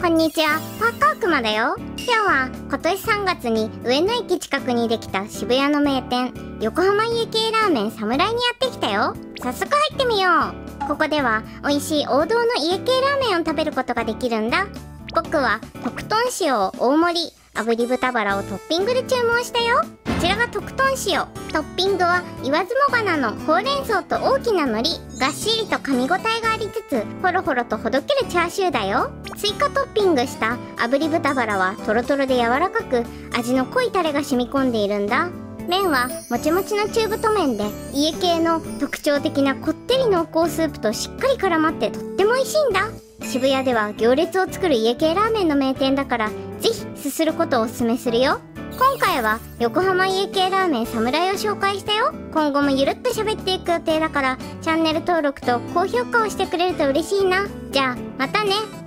こんにちは、パーカークマだよ。今日は今年3月に上野駅近くにできた渋谷の名店、横浜家系ラーメン侍にやってきたよ。早速入ってみよう。ここでは美味しい王道の家系ラーメンを食べることができるんだ。僕は特豚塩大盛り、炙り豚バラをトッピングで注文したよ。こちらが特塩。トッピングは言わずもがなのほうれん草と大きな海苔。がっしりと噛み応えがありつつ、ほろほろとほどけるチャーシューだよ。追加トッピングした炙り豚バラはトロトロで柔らかく、味の濃いタレが染み込んでいるんだ。麺はもちもちの中太麺で家系の特徴的なこってり濃厚スープとしっかり絡まってとっても美味しいんだ渋谷では行列を作る家系ラーメンの名店だからぜひすすることをおすすめするよ今回は横浜家系ラーメン侍を紹介したよ。今後もゆるっと喋っていく予定だからチャンネル登録と高評価をしてくれると嬉しいな。じゃあまたね。